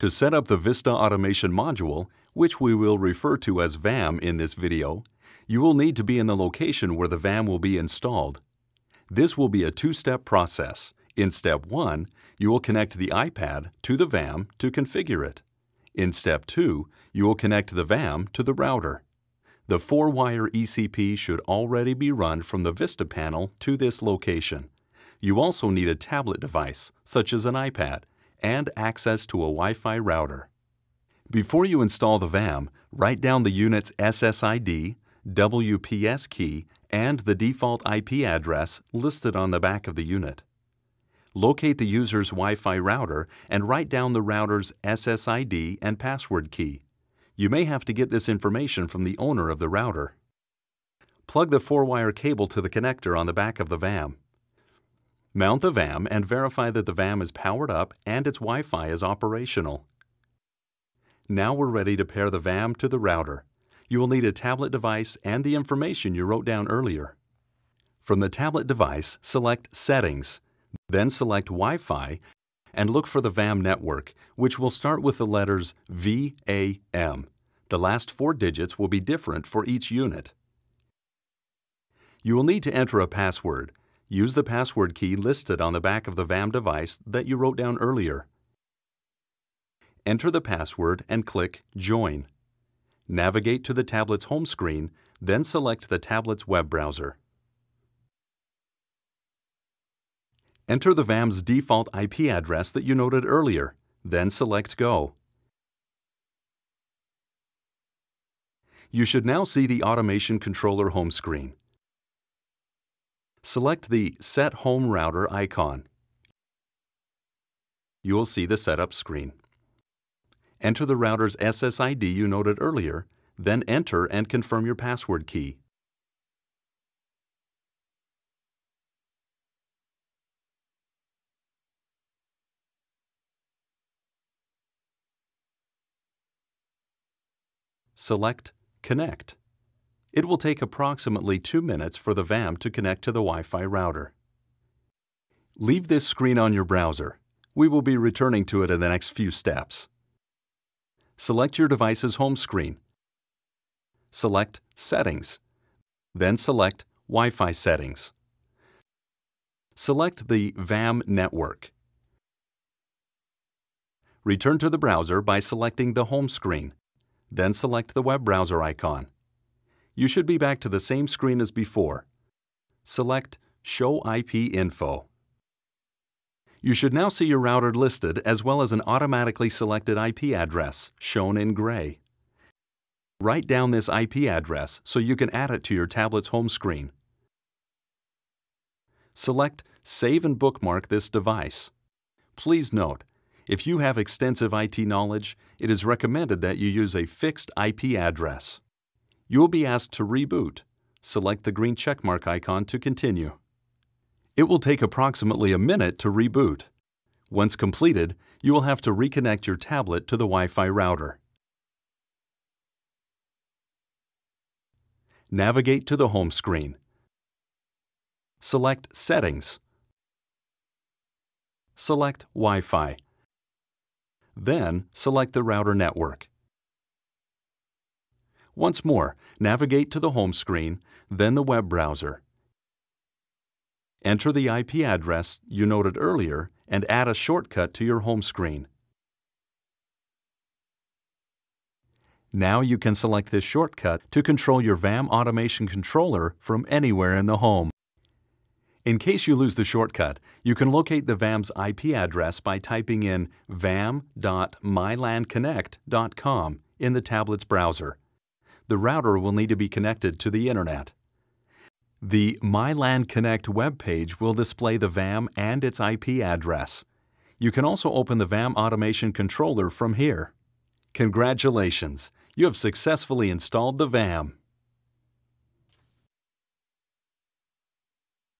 To set up the Vista Automation module, which we will refer to as VAM in this video, you will need to be in the location where the VAM will be installed. This will be a two-step process. In step 1, you will connect the iPad to the VAM to configure it. In step 2, you will connect the VAM to the router. The 4-wire ECP should already be run from the Vista panel to this location. You also need a tablet device, such as an iPad, and access to a Wi-Fi router. Before you install the VAM, write down the unit's SSID, WPS key, and the default IP address listed on the back of the unit. Locate the user's Wi-Fi router and write down the router's SSID and password key. You may have to get this information from the owner of the router. Plug the 4-wire cable to the connector on the back of the VAM. Mount the VAM and verify that the VAM is powered up and its Wi-Fi is operational. Now we're ready to pair the VAM to the router. You will need a tablet device and the information you wrote down earlier. From the tablet device, select Settings, then select Wi-Fi and look for the VAM network, which will start with the letters VAM. The last four digits will be different for each unit. You will need to enter a password. Use the password key listed on the back of the VAM device that you wrote down earlier. Enter the password and click Join. Navigate to the tablet's home screen, then select the tablet's web browser. Enter the VAM's default IP address that you noted earlier, then select Go. You should now see the Automation Controller home screen. Select the Set Home Router icon. You will see the setup screen. Enter the router's SSID you noted earlier, then enter and confirm your password key. Select Connect. It will take approximately two minutes for the VAM to connect to the Wi-Fi router. Leave this screen on your browser. We will be returning to it in the next few steps. Select your device's home screen. Select Settings. Then select Wi-Fi settings. Select the VAM network. Return to the browser by selecting the home screen. Then select the web browser icon. You should be back to the same screen as before. Select Show IP Info. You should now see your router listed as well as an automatically selected IP address, shown in gray. Write down this IP address so you can add it to your tablet's home screen. Select Save and bookmark this device. Please note, if you have extensive IT knowledge, it is recommended that you use a fixed IP address. You will be asked to reboot. Select the green checkmark icon to continue. It will take approximately a minute to reboot. Once completed, you will have to reconnect your tablet to the Wi-Fi router. Navigate to the home screen. Select Settings. Select Wi-Fi. Then select the router network. Once more, navigate to the home screen, then the web browser. Enter the IP address you noted earlier and add a shortcut to your home screen. Now you can select this shortcut to control your VAM automation controller from anywhere in the home. In case you lose the shortcut, you can locate the VAM's IP address by typing in vam.mylanconnect.com in the tablet's browser. The router will need to be connected to the Internet. The MyLAN Connect web page will display the VAM and its IP address. You can also open the VAM Automation Controller from here. Congratulations! You have successfully installed the VAM.